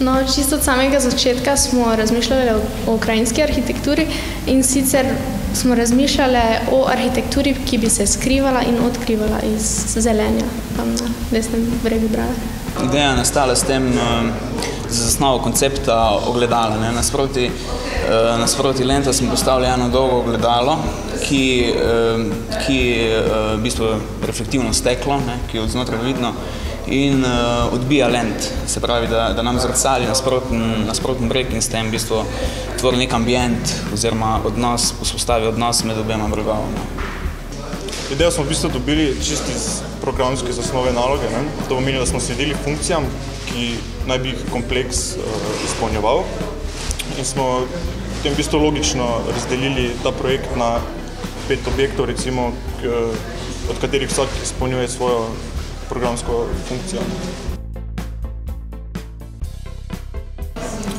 No, čisto od samega začetka smo razmišljali o, ukrajinski arhitekturi in sicer smo razmišljali o arhitekturi, ki bi se skrivala in odkrivala iz zelenja tam na desnem bregu Brave. Ideja je nastala s tem, z zasnovo koncepta ogledala. Ne. Nasproti, nasproti lenta smo postavili eno dolgo ogledalo, ki, ki je v bistvu reflektivno steklo, ne, ki je od znotraj vidno in uh, odbija lent, se pravi, da, da nam zrcali nasproten, nasproten breg in s tem v bistvu tvori nek ambient oziroma odnos, vzpostavi odnos med obema bregovama. Idejo smo v bistvu dobili čisto iz programske zasnove naloge. Ne? To pomeni, da smo sledili funkcijam, ki naj bi jih kompleks uh, izpolnjeval in smo potem v bistvu logično razdelili ta projekt na pet objektov, recimo, k, od katerih vsak izpolnjuje svojo programsko funkcijo.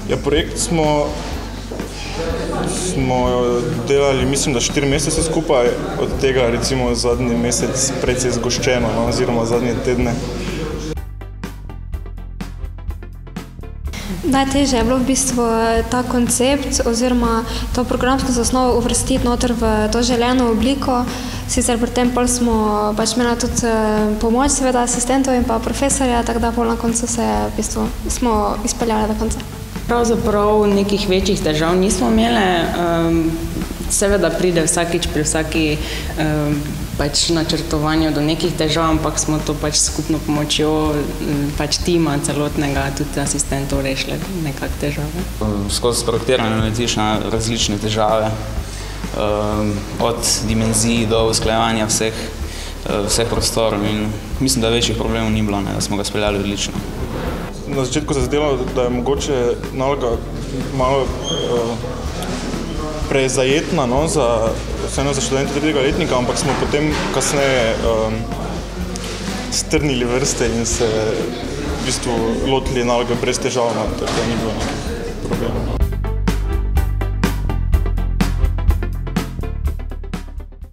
Ja, projekt smo, smo delali, mislim, da štiri mesece skupaj, od tega recimo zadnji mesec precej zgoščeno, no, oziroma zadnje tedne. Najtežje je bilo v bistvu ta koncept oziroma to programsko zasnovo uvrstiti noter v to želeno obliko. Sicer pri tem pol smo pač imeli tudi pomoč seveda asistentov in pa profesorja, tako da pol na koncu se v bistvu smo izpeljali do konca. Pravzaprav nekih večjih težav nismo imeli. Um, seveda pride vsakič pri vsaki um, pač načrtovanju do nekih težav, ampak smo to pač skupno pomočjo pač tima celotnega, tudi asistentov rešili nekak težave. Skozi projektiranje naletiš na različne težave, od dimenzij do usklajevanja vseh, vseh prostorov in mislim, da večjih problemov ni bilo, ne, da smo ga speljali odlično. Na začetku se je zdelo, da je mogoče naloga malo uh, prezajetna no, za, vseeno za študente tretjega letnika, ampak smo potem kasneje um, strnili vrste in se v bistvu lotili naloge brez težav, no, tako da ni bilo nekih problemov.